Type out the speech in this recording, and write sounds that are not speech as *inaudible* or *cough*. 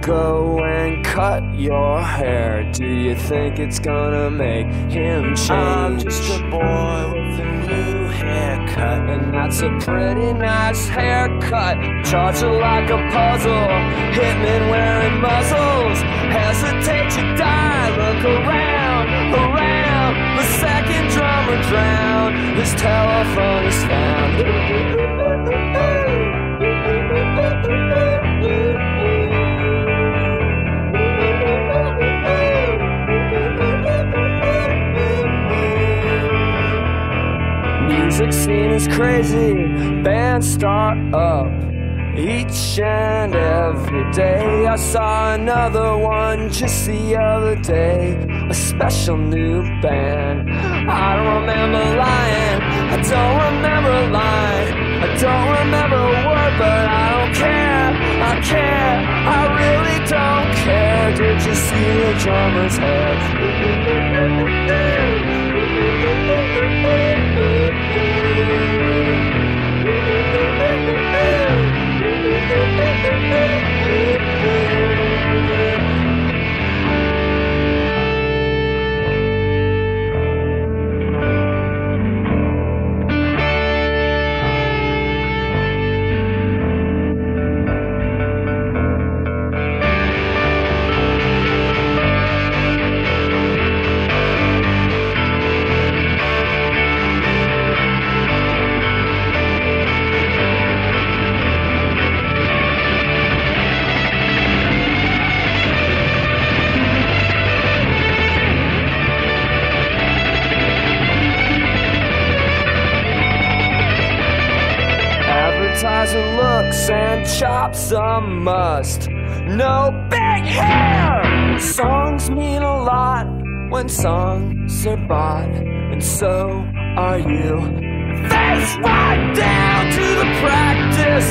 go and cut your hair? Do you think it's gonna make him change? I'm just a boy with a new haircut, and that's a pretty nice haircut. Charge it like a puzzle, hitmen wearing muzzles. Hesitate to die, look around, around. The second drummer drowned, his telephone 16 is crazy, bands start up. Each and every day, I saw another one just the other day. A special new band. I don't remember lying, I don't remember lying, I don't remember a word, but I don't care, I care, I really don't care. Did you see the drummer's head? *laughs* advertising looks and chops a must. No big hair! Songs mean a lot when songs are bought, and so are you. Face right down to the practice